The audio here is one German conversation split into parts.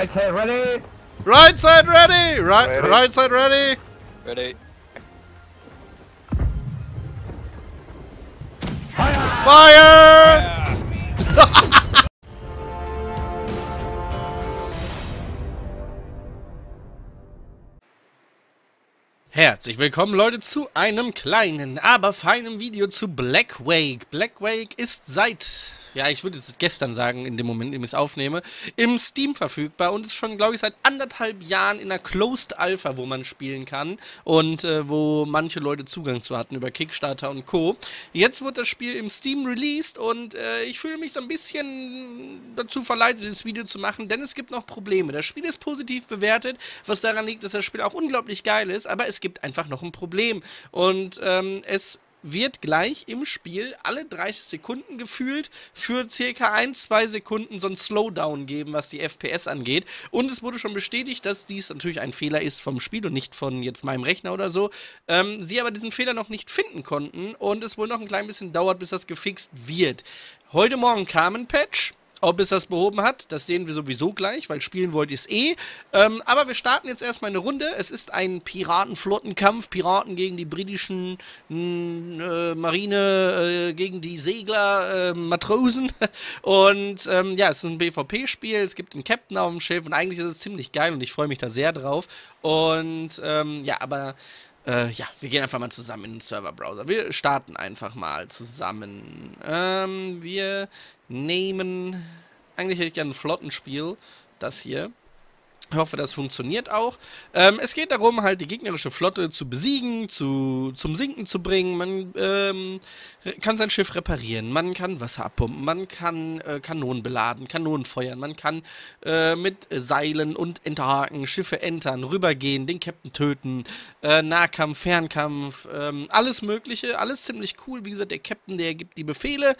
Right side ready. Right side ready. Right, Ready. right side ready. Ready. Fire! Herzlich willkommen, Leute, zu einem kleinen, aber feinen Video zu Black Wake. Black Wake ist seit, ja, ich würde es gestern sagen, in dem Moment, in dem ich es aufnehme, im Steam verfügbar und ist schon, glaube ich, seit anderthalb Jahren in einer Closed Alpha, wo man spielen kann und äh, wo manche Leute Zugang zu hatten über Kickstarter und Co. Jetzt wird das Spiel im Steam released und äh, ich fühle mich so ein bisschen dazu verleitet, dieses Video zu machen, denn es gibt noch Probleme. Das Spiel ist positiv bewertet, was daran liegt, dass das Spiel auch unglaublich geil ist, aber es gibt einfach noch ein Problem. Und ähm, es wird gleich im Spiel alle 30 Sekunden gefühlt für circa 1, 2 Sekunden so ein Slowdown geben, was die FPS angeht. Und es wurde schon bestätigt, dass dies natürlich ein Fehler ist vom Spiel und nicht von jetzt meinem Rechner oder so. Ähm, sie aber diesen Fehler noch nicht finden konnten und es wohl noch ein klein bisschen dauert, bis das gefixt wird. Heute Morgen kam ein Patch. Ob es das behoben hat, das sehen wir sowieso gleich, weil spielen wollte ich es eh. Ähm, aber wir starten jetzt erstmal eine Runde. Es ist ein Piratenflottenkampf. Piraten gegen die britischen mh, äh, Marine, äh, gegen die Segler, äh, Matrosen. Und ähm, ja, es ist ein BVP-Spiel. Es gibt einen Captain auf dem Schiff und eigentlich ist es ziemlich geil und ich freue mich da sehr drauf. Und ähm, ja, aber. Äh, ja, wir gehen einfach mal zusammen in den Serverbrowser. Wir starten einfach mal zusammen. Ähm, wir nehmen. Eigentlich hätte ich gerne ein Flottenspiel. Das hier. Ich hoffe, das funktioniert auch. Ähm, es geht darum, halt die gegnerische Flotte zu besiegen, zu, zum Sinken zu bringen. Man ähm, kann sein Schiff reparieren, man kann Wasser abpumpen, man kann äh, Kanonen beladen, Kanonen feuern, man kann äh, mit Seilen und Enterhaken Schiffe entern, rübergehen, den Captain töten, äh, Nahkampf, Fernkampf, ähm, alles Mögliche, alles ziemlich cool. Wie gesagt, der Captain, der gibt die Befehle,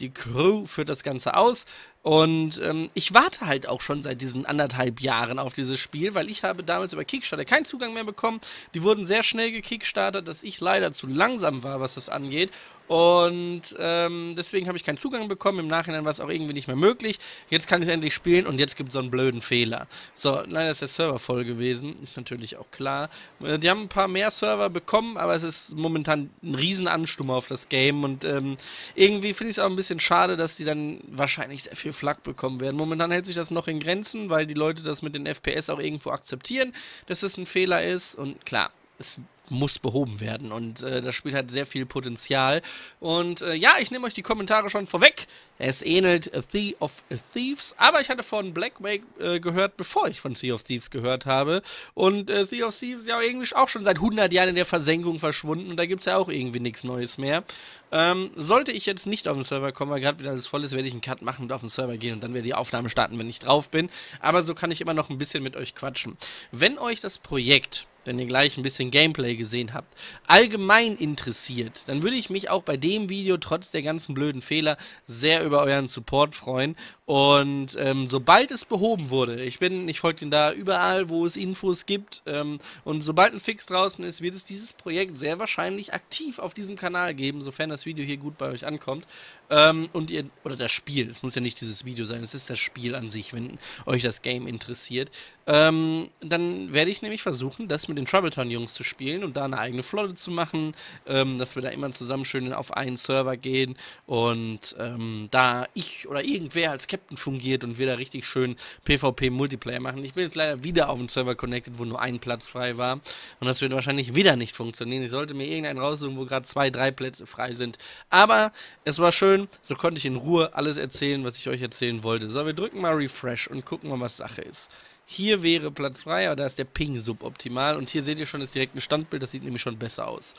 die Crew führt das Ganze aus. Und ähm, ich warte halt auch schon seit diesen anderthalb Jahren auf dieses Spiel, weil ich habe damals über Kickstarter keinen Zugang mehr bekommen. Die wurden sehr schnell gekickstartet, dass ich leider zu langsam war, was das angeht. Und ähm, deswegen habe ich keinen Zugang bekommen. Im Nachhinein war es auch irgendwie nicht mehr möglich. Jetzt kann ich es endlich spielen und jetzt gibt es so einen blöden Fehler. So, leider ist der Server voll gewesen. Ist natürlich auch klar. Äh, die haben ein paar mehr Server bekommen, aber es ist momentan ein Riesenansturm auf das Game. Und ähm, irgendwie finde ich es auch ein bisschen schade, dass die dann wahrscheinlich sehr viel Flack bekommen werden. Momentan hält sich das noch in Grenzen, weil die Leute das mit den FPS auch irgendwo akzeptieren, dass es ein Fehler ist. Und klar, es muss behoben werden und äh, das Spiel hat sehr viel Potenzial. Und äh, ja, ich nehme euch die Kommentare schon vorweg. Es ähnelt A Thief of Thieves, aber ich hatte von Black Wake äh, gehört, bevor ich von Sea of Thieves gehört habe. Und äh, Sea of Thieves ist ja irgendwie auch schon seit 100 Jahren in der Versenkung verschwunden und da gibt es ja auch irgendwie nichts Neues mehr. Ähm, sollte ich jetzt nicht auf den Server kommen, weil gerade wieder alles voll ist, werde ich einen Cut machen und auf den Server gehen und dann werde die Aufnahme starten, wenn ich drauf bin. Aber so kann ich immer noch ein bisschen mit euch quatschen. Wenn euch das Projekt wenn ihr gleich ein bisschen Gameplay gesehen habt, allgemein interessiert, dann würde ich mich auch bei dem Video trotz der ganzen blöden Fehler sehr über euren Support freuen. Und ähm, sobald es behoben wurde, ich bin, ich folge den da überall, wo es Infos gibt, ähm, und sobald ein Fix draußen ist, wird es dieses Projekt sehr wahrscheinlich aktiv auf diesem Kanal geben, sofern das Video hier gut bei euch ankommt. Ähm, und ihr, oder das Spiel, es muss ja nicht dieses Video sein, es ist das Spiel an sich, wenn euch das Game interessiert. Ähm, dann werde ich nämlich versuchen, das mit den Troubletown-Jungs zu spielen und da eine eigene Flotte zu machen, ähm, dass wir da immer zusammen schön auf einen Server gehen und ähm, da ich oder irgendwer als Captain fungiert und wir da richtig schön PvP-Multiplayer machen. Ich bin jetzt leider wieder auf einen Server connected, wo nur ein Platz frei war und das wird wahrscheinlich wieder nicht funktionieren. Ich sollte mir irgendeinen raussuchen, wo gerade zwei, drei Plätze frei sind. Aber es war schön, so konnte ich in Ruhe alles erzählen, was ich euch erzählen wollte. So, wir drücken mal Refresh und gucken mal, was Sache ist. Hier wäre Platz frei, aber da ist der Ping suboptimal. Und hier seht ihr schon das direkte Standbild, das sieht nämlich schon besser aus.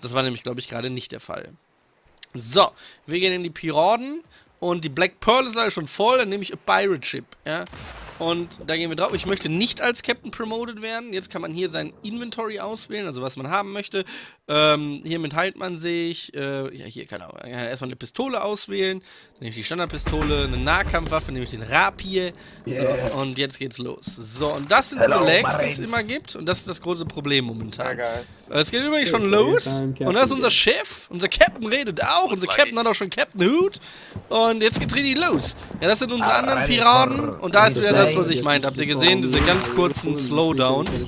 Das war nämlich, glaube ich, gerade nicht der Fall. So, wir gehen in die Piraten und die Black Pearl ist leider schon voll, dann nehme ich a Pirate Ship, ja. Und da gehen wir drauf. Ich möchte nicht als Captain promoted werden. Jetzt kann man hier sein Inventory auswählen, also was man haben möchte. Ähm, hiermit heilt man sich. Äh, ja, hier kann er erstmal eine Pistole auswählen. Dann nehme ich die Standardpistole, eine Nahkampfwaffe, nehme ich den Rapier. Yeah. So, und jetzt geht's los. So, und das sind Hello, diese Lags, die es immer gibt. Und das ist das große Problem Hi momentan. guys. Es geht übrigens schon los. Und da ist unser Chef. Unser Captain redet auch. Unser Captain hat auch schon Captain Hood. Und jetzt geht's richtig los. Ja, das sind unsere anderen Piraten. Und da ist wieder das das, was ich meinte. Habt ihr gesehen? Diese ganz kurzen Slowdowns.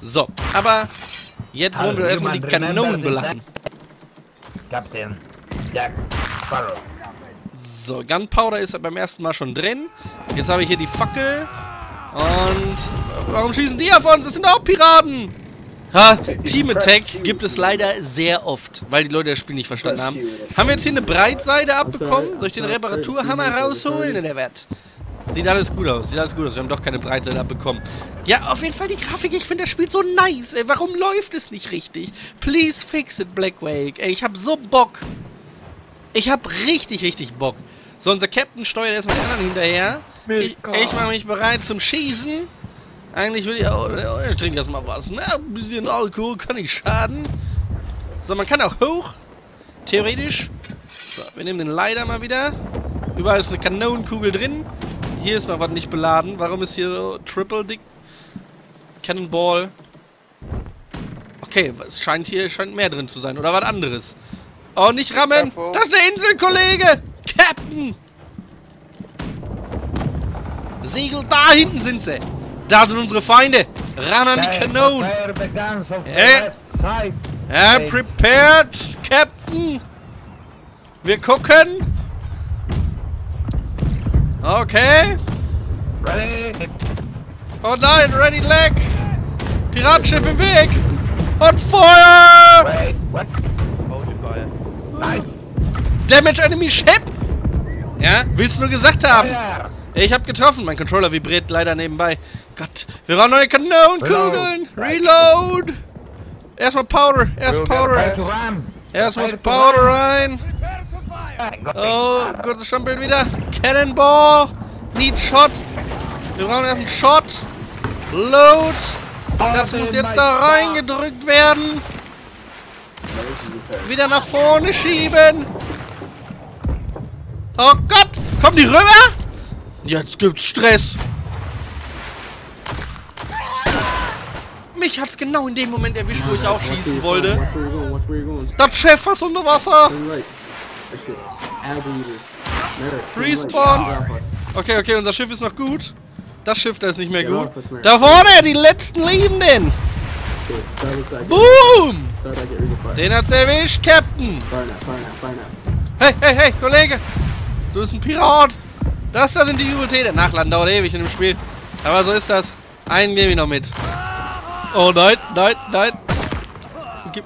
So, aber jetzt wollen wir erstmal die Kanonen beladen. Captain Jack Sparrow. So, Gunpowder ist beim ersten Mal schon drin. Jetzt habe ich hier die Fackel. Und warum schießen die auf uns? Das sind auch Piraten. Ha, Team Attack gibt es leider sehr oft, weil die Leute das Spiel nicht verstanden haben. Haben wir jetzt hier eine Breitseite abbekommen? Soll ich den Reparaturhammer rausholen? Der Wert. Sieht alles gut aus, sieht alles gut aus. Wir haben doch keine Breitseite abbekommen. Ja, auf jeden Fall die Grafik. Ich finde das Spiel so nice. Ey. Warum läuft es nicht richtig? Please fix it, Black Wake. Ey, ich hab so Bock. Ich hab richtig, richtig Bock. So, unser Captain steuert erstmal den anderen hinterher. Ich, ich mache mich bereit zum Schießen. Eigentlich will ich auch... Ich trinke erstmal was. Na, ein bisschen Alkohol kann nicht schaden. So, man kann auch hoch. Theoretisch. So, wir nehmen den Leiter mal wieder. Überall ist eine Kanonenkugel drin. Hier ist noch was nicht beladen. Warum ist hier so Triple Dick Cannonball? Okay, es scheint hier scheint mehr drin zu sein. Oder was anderes. Oh, nicht rammen! Das ist eine Insel, Kollege! Captain! Segel, da hinten sind sie! Da sind unsere Feinde! Ran an die Kanonen! Side. Ja, prepared, Captain! Wir gucken! Okay. Ready? Oh nein, ready leg! Piratenschiff im Weg! Und Feuer! Wait, what? Hold your fire. Nice. Damage Enemy Ship! Ja, willst du nur gesagt haben? Fire. Ich hab getroffen. Mein Controller vibriert leider nebenbei. Gott, wir brauchen neue Kanonenkugeln. Reload. Erstmal Powder. Erst Powder. Erstmal Powder rein. Oh, kurzes Stammbild wieder. Cannonball. Need Shot. Wir brauchen erst einen Shot. Load. Das muss jetzt da reingedrückt werden. Wieder nach vorne schieben. Oh Gott! Kommen die rüber? Jetzt gibt's Stress. Mich hat's genau in dem Moment erwischt, wo ich auch schießen wollte. Das Schiff ist unter Wasser. Respawn. Okay, okay, unser Schiff ist noch gut. Das Schiff da ist nicht mehr Ja, gut. Da vorne, die letzten Lebenden. Boom! Den hat's erwischt, Captain. Hey, hey, hey, Kollege. Du bist ein Pirat. Das da sind die. Der Nachladen dauert ewig in dem Spiel. Aber so ist das. Einen nehme ich noch mit. Oh nein, nein, nein. Gib.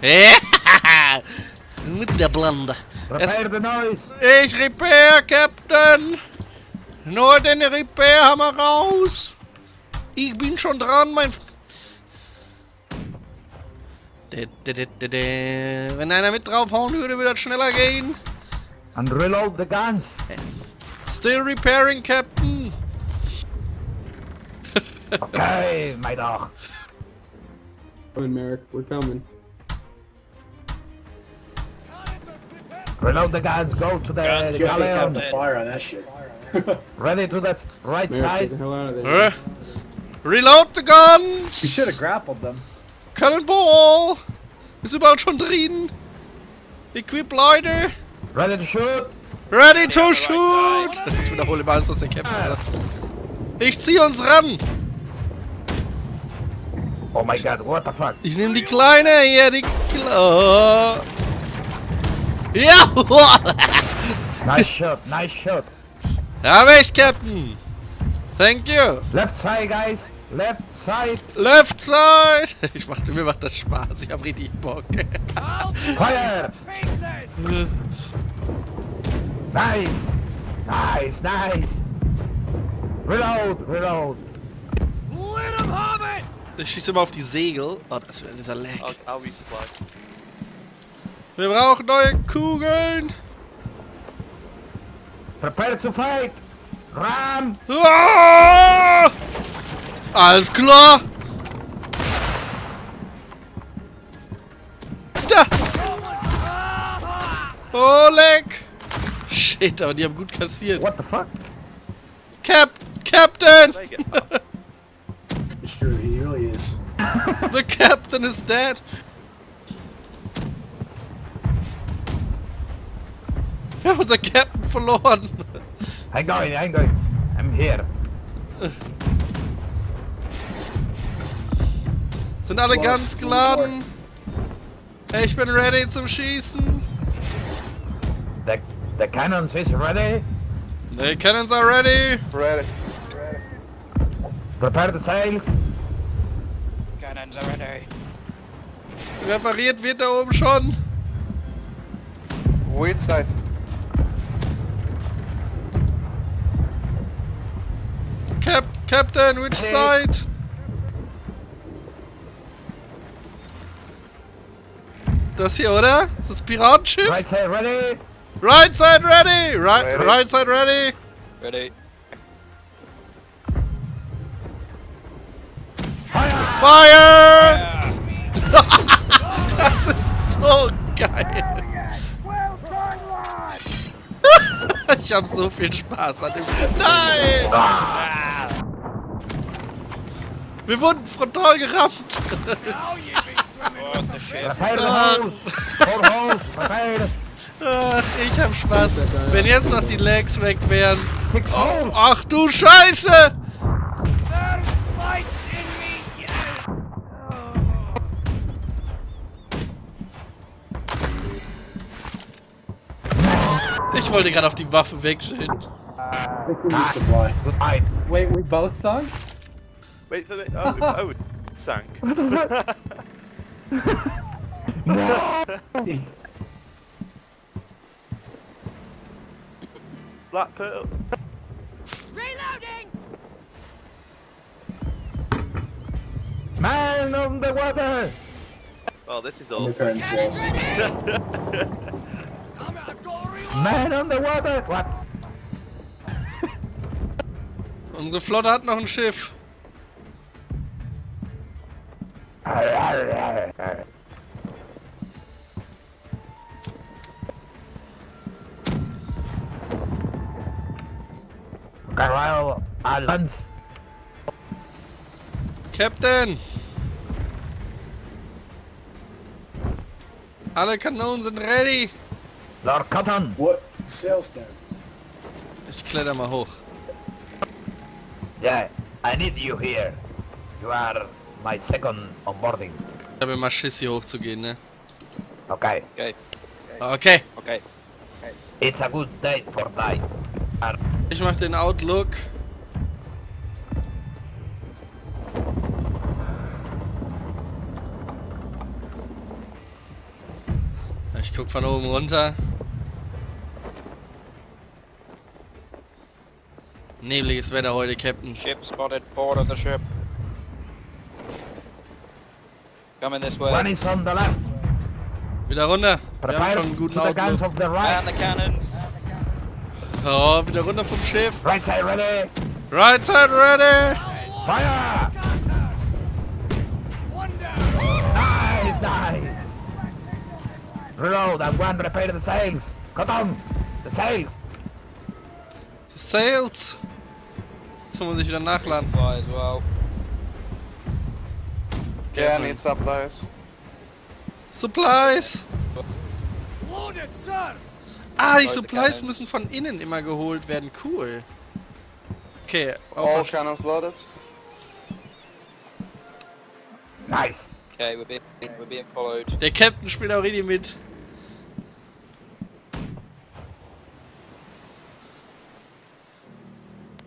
mit der Blende. Prepare the noise. Ich repair, Captain. Nur den Repair-Hammer raus. Ich bin schon dran, mein... F. Wenn einer mit draufhauen würde, würde das schneller gehen. And reload the guns. Still repairing, Captain. Okay, my dog. Coming, Merrick. We're coming. Reload the guns. Go to the get galleon. the fire on that shit. Ready to the right get side. the there. Äh, Reload the guns. You should have grappled them. Cannonball. Ist überall schon drin. Equip Leute. Ready to shoot. Ready to shoot! Ich wiederhole immer alles, was der Captain sagt. Ich ziehe uns ran! Oh my god, what the fuck? Ich nehme die Kleine hier, die Kleine. Ja! Nice shot, nice shot. Bin ich, Captain! Thank you! Left side, guys. Left side. Left side! Ich machte, mir macht das Spaß, ich hab richtig Bock. Fire. Nice. Nice, nice. Reload, reload. Ich schieße immer auf die Segel. Oh, das ist wieder dieser Lag. I'll, I'll. Wir brauchen neue Kugeln! Prepare to fight. Run. Ah! Alles klar! Da! Oh, leck! Shit, aber die haben gut kassiert. What the fuck? Cap Captain! True, he really is. The captain is dead! Wir haben unser Captain verloren. I'm going, I'm going. I'm here. Sind alle Los, ganz geladen? Ich bin ready zum Schießen. The, the cannons is ready. The cannons are ready. Ready. Prepare the sails. Cannons are ready. Repariert wird da oben schon. Which side? Cap Captain, which Hey. side? Das hier, oder? Ist das Piratenschiff? Right side ready. Right side ready! Right, Ready. right side ready! Ready. Fire! das ist so geil. ich hab so viel Spaß an dem. Nein! Wir wurden frontal gerammt. Oh. Ach, ich hab Spaß. Wenn jetzt noch die Legs weg wären. Hose. Ach du Scheiße! Ich wollte gerade auf die Waffe wechseln. Goodbye. Wait, we both sunk? Wait for the. Oh, oh, it sank. Black Pearl. Reloading! Man on the water. Oh, this is I'm all. repairing the sails. Man on the water. What? Unsere Flotte hat noch ein Schiff. Carvalho Alans. Captain! Alle Kanonen sind ready. Lord Cotton. What? Sails down. Ich kletter mal hoch. Yeah, I need you here. You are my second onboarding. Ich habe immer Schiss hier hochzugehen, ne? Okay. Okay. Okay. Okay. It's a good day for night. Ich mach den Outlook. Ich guck von oben runter. Nebliges Wetter heute, Captain. Ship spotted. Board of the ship. Coming this way. One is on the left. Wieder runter. Wir haben Prepare schon einen guten the guns Outlook. of the right. the cannons. Oh, wieder runter vom Schiff. Right side ready. Right side ready. Fire! Nice, nice. Reload and one repair the sails. Cotton, the sails. Sails. Jetzt muss ich wieder nachladen. Well. Yeah, I need supplies. Supplies. Ah, die Leute, Supplies müssen von innen immer geholt werden. Cool. Okay, All cannons loaded. Nice. Okay, we're being we're being followed. der Captain spielt auch richtig mit.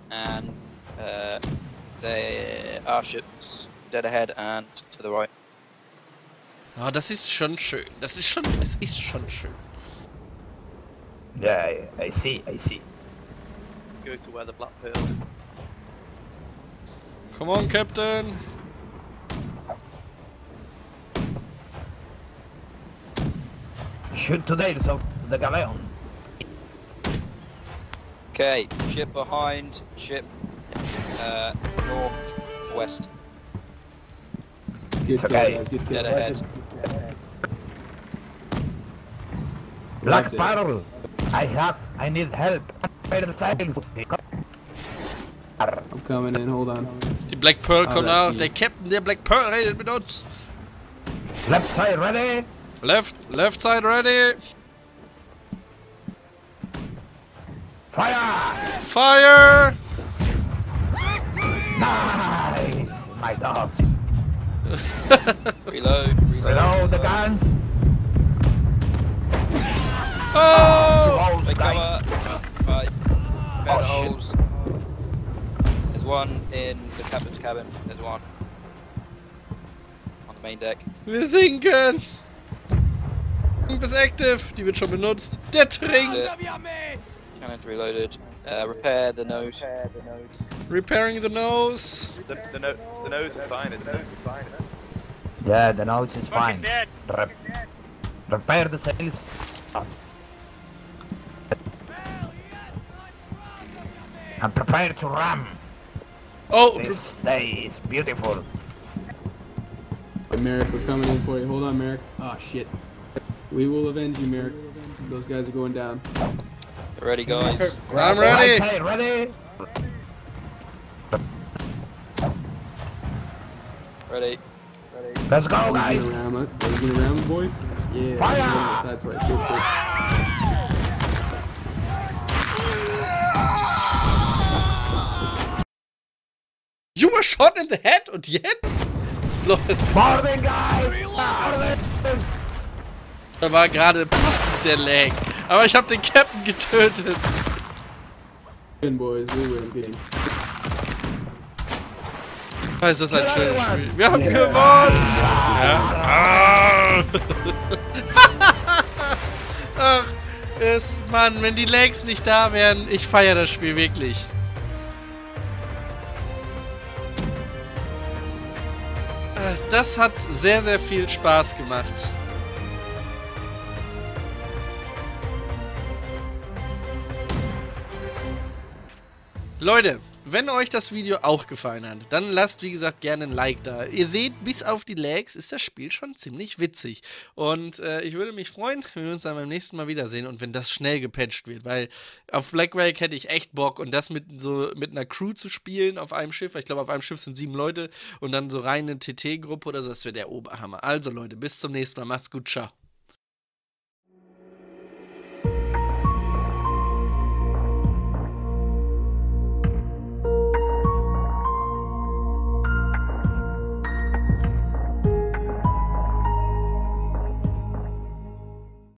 And uh, there are ships dead ahead and to the right. Oh, das ist schon schön. Das ist schon, es ist schon schön. Yeah, I see, I see. Go to where the Black Pearl is. Come on, Captain. Shoot to the tails of the galleon. Okay, ship behind, ship uh, north west. Good okay. guy, good Dead guy. ahead. Black Right there. Pearl, I have, I need help. Repair the. I'm coming in, hold on. Die Black Pearl kommt da auch. ist die. Der Captain der Black Pearl redet mit uns. Left side ready. Left, left side ready. Fire! Fire! Nice, my dogs. Reload, reload. Reload the guns. Oh! Holes, Take guys. cover. Right. Prepare Oh, the shit. holes. There's one in the captain's cabin. There's one. On the main deck. Wir sinken! Pump ist active, die wird schon benutzt. Der trinkt! That's it. Cannon's reloaded. Uh, repair the nose. Repairing the nose. The, the, no, the nose is fine, isn't it? Yeah, the nose is fine. Rep repair the sails. And prepare to ram. Oh, This day is beautiful. Hey, Merrick, we're coming in for you. Hold on, Merrick. Oh shit. We will avenge you, Merrick. Those guys are going down. Get ready, guys. I'm ready. Okay, ready? Ready. Let's go, guys. ram it, boys? Yeah. Fire! That's right. Good, good. you were shot in the head und jetzt? Morning, guys. Morning. da war gerade der Lag. Aber ich habe den Captain getötet. Win, boys. We win. Ist das ein schönes Spiel. Wir haben gewonnen! Ja. Ach, es, Mann, wenn die Lags nicht da wären, ich feiere das Spiel wirklich. Äh, Das hat sehr, sehr viel Spaß gemacht. Leute, wenn euch das Video auch gefallen hat, dann lasst wie gesagt gerne ein Like da. Ihr seht, bis auf die Lags ist das Spiel schon ziemlich witzig. Und äh, ich würde mich freuen, wenn wir uns dann beim nächsten Mal wiedersehen und wenn das schnell gepatcht wird, weil auf Black Wake hätte ich echt Bock und das mit so mit einer Crew zu spielen auf einem Schiff. Ich glaube, auf einem Schiff sind sieben Leute und dann so reine TT-Gruppe oder so, das wäre der Oberhammer. Also Leute, bis zum nächsten Mal. Macht's gut, ciao.